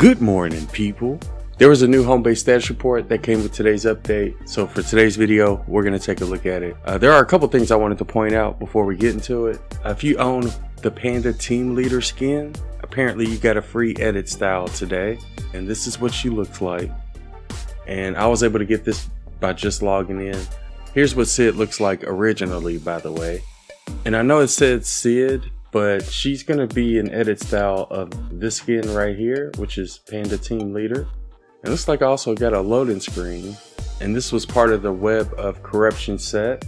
Good morning, people. There was a new home base status report that came with today's update. So for today's video, we're going to take a look at it. Uh, there are a couple things I wanted to point out before we get into it. if you own the Panda Team Leader skin, apparently you got a free edit style today. And this is what she looks like. And I was able to get this by just logging in. Here's what Sid looks like originally, by the way. And I know it said Sid, but she's gonna be an edit style of this skin right here, which is Panda Team Leader. It looks like I also got a loading screen, and this was part of the Web of Corruption set,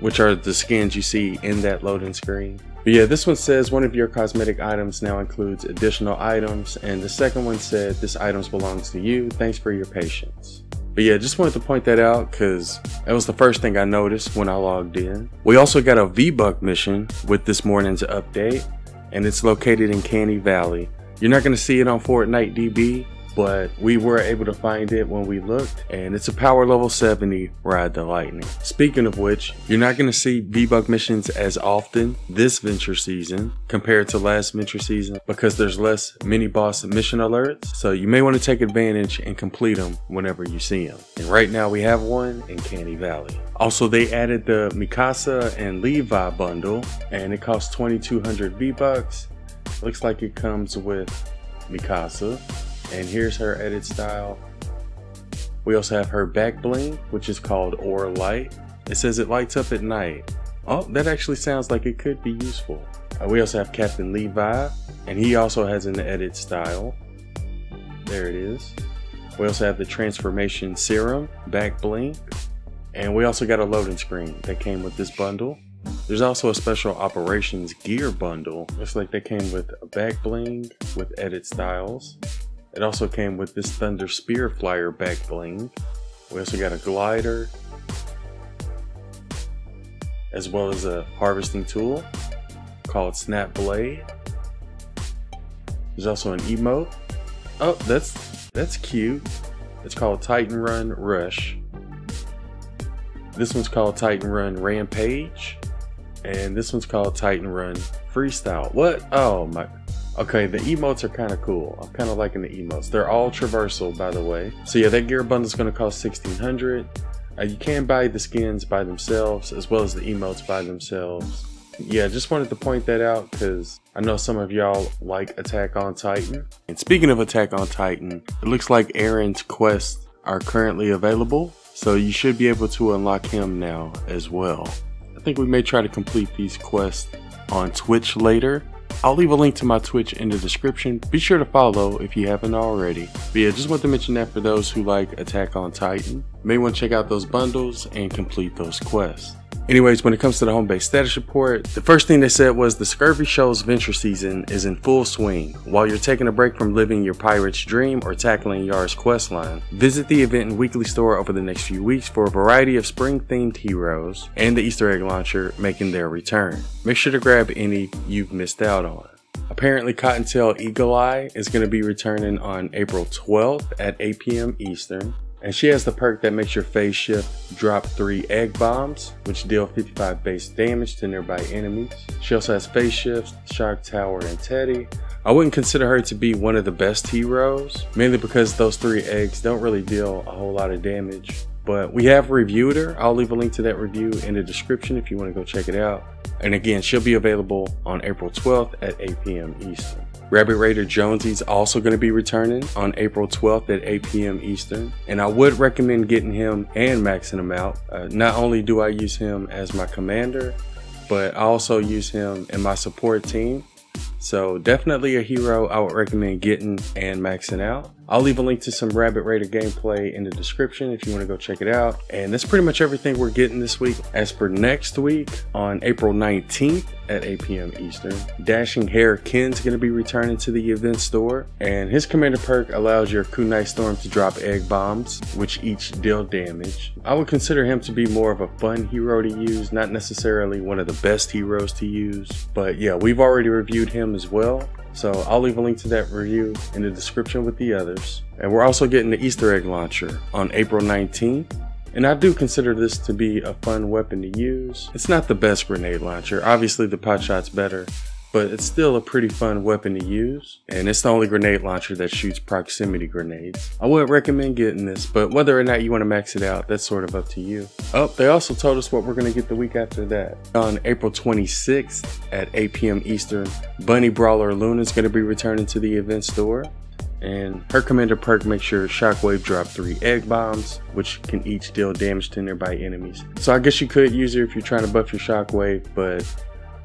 which are the skins you see in that loading screen. But yeah, this one says one of your cosmetic items now includes additional items, and the second one said this items belongs to you. Thanks for your patience. But yeah, just wanted to point that out because that was the first thing I noticed when I logged in. We also got a V-Buck mission with this morning's update, and it's located in Canny Valley. You're not going to see it on Fortnite DB, but we were able to find it when we looked and it's a power level 70 ride the lightning. Speaking of which you're not going to see v-buck missions as often this venture season compared to last venture season because there's less mini boss mission alerts so you may want to take advantage and complete them whenever you see them and right now we have one in canny valley. Also they added the mikasa and levi bundle and it costs 2200 v-bucks. Looks like it comes with mikasa and here's her edit style. We also have her back bling, which is called Aura Light. It says it lights up at night. Oh, that actually sounds like it could be useful. Uh, we also have Captain Levi, and he also has an edit style. There it is. We also have the Transformation Serum, back bling. And we also got a loading screen that came with this bundle. There's also a special operations gear bundle. Looks like they came with a back bling with edit styles. It also came with this Thunder Spear Flyer back bling. We also got a glider, as well as a harvesting tool called Snap Blade. There's also an emote. Oh, that's that's cute. It's called Titan Run Rush. This one's called Titan Run Rampage. And this one's called Titan Run Freestyle. What? Oh my Okay, the emotes are kind of cool. I'm kind of liking the emotes. They're all traversal, by the way. So yeah, that gear bundle is going to cost 1600 uh, You can buy the skins by themselves, as well as the emotes by themselves. Yeah, just wanted to point that out because I know some of y'all like Attack on Titan. And speaking of Attack on Titan, it looks like Eren's quests are currently available. So you should be able to unlock him now as well. I think we may try to complete these quests on Twitch later. I'll leave a link to my Twitch in the description. Be sure to follow if you haven't already. But yeah, just want to mention that for those who like Attack on Titan. May want to check out those bundles and complete those quests. Anyways, when it comes to the home base status report, the first thing they said was the Scurvy Shoals venture season is in full swing. While you're taking a break from living your pirate's dream or tackling Yar's questline, visit the event and weekly store over the next few weeks for a variety of spring themed heroes and the Easter egg launcher making their return. Make sure to grab any you've missed out on. Apparently, Cottontail Eagle Eye is going to be returning on April 12th at 8 p.m. Eastern. And she has the perk that makes your phase shift drop 3 egg bombs, which deal 55 base damage to nearby enemies. She also has phase shifts, Shock Tower, and Teddy. I wouldn't consider her to be one of the best heroes, mainly because those 3 eggs don't really deal a whole lot of damage. But we have reviewed her. I'll leave a link to that review in the description if you want to go check it out. And again, she'll be available on April 12th at 8 p.m. Eastern. Rabbit Raider Jonesy's also going to be returning on April 12th at 8 p.m. Eastern, and I would recommend getting him and maxing him out. Uh, not only do I use him as my commander, but I also use him in my support team. So definitely a hero I would recommend getting and maxing out. I'll leave a link to some Rabbit Raider gameplay in the description if you want to go check it out. And that's pretty much everything we're getting this week. As for next week, on April 19th at 8 p.m. Eastern, Dashing Hare Ken's going to be returning to the event store. And his commander perk allows your Kunai Storm to drop egg bombs, which each deal damage. I would consider him to be more of a fun hero to use, not necessarily one of the best heroes to use. But yeah, we've already reviewed him as well. So I'll leave a link to that review in the description with the others. And we're also getting the Easter egg launcher on April 19th. And I do consider this to be a fun weapon to use. It's not the best grenade launcher. Obviously the Potshot's better, but it's still a pretty fun weapon to use. And it's the only grenade launcher that shoots proximity grenades. I would recommend getting this, but whether or not you want to max it out, that's sort of up to you. Oh, they also told us what we're going to get the week after that. On April 26th at 8 p.m. Eastern, Bunny Brawler Luna is going to be returning to the event store. And her commander perk makes sure Shockwave drop three egg bombs, which can each deal damage to nearby enemies. So I guess you could use her if you're trying to buff your Shockwave, but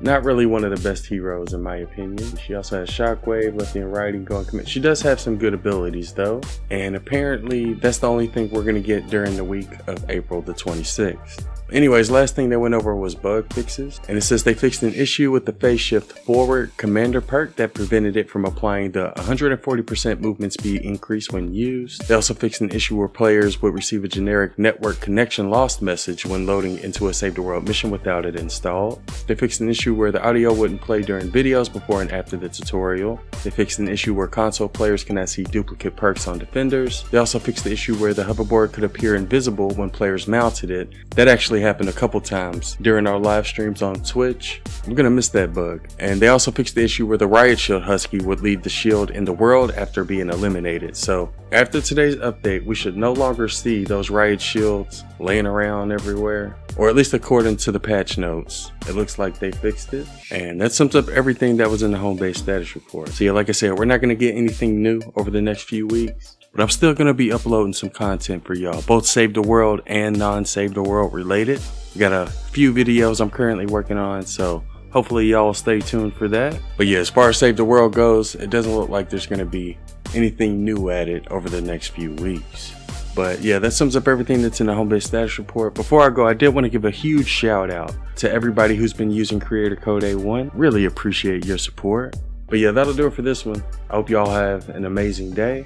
not really one of the best heroes in my opinion. She also has Shockwave, Lefty and Righty, Going Commando. She does have some good abilities though, and apparently that's the only thing we're going to get during the week of April the 26th. Anyways, last thing they went over was bug fixes, and it says they fixed an issue with the phase shift forward commander perk that prevented it from applying the 140% movement speed increase when used. They also fixed an issue where players would receive a generic network connection lost message when loading into a save the world mission without it installed. They fixed an issue where the audio wouldn't play during videos before and after the tutorial. They fixed an issue where console players cannot see duplicate perks on defenders. They also fixed the issue where the hoverboard could appear invisible when players mounted it. That actually happened a couple times during our live streams on Twitch. I'm gonna miss that bug. And they also fixed the issue where the Riot Shield Husky would leave the shield in the world after being eliminated. So after today's update, we should no longer see those Riot Shields laying around everywhere. Or at least according to the patch notes, it looks like they fixed it. And that sums up everything that was in the home base status report. So yeah, like I said, we're not gonna get anything new over the next few weeks but I'm still going to be uploading some content for y'all, both Save the World and non-Save the World related. We got a few videos I'm currently working on, so hopefully y'all stay tuned for that. But yeah, as far as Save the World goes, it doesn't look like there's going to be anything new added over the next few weeks. But yeah, that sums up everything that's in the home base status report. Before I go, I did want to give a huge shout out to everybody who's been using creator code A1. Really appreciate your support. But yeah, that'll do it for this one. I hope y'all have an amazing day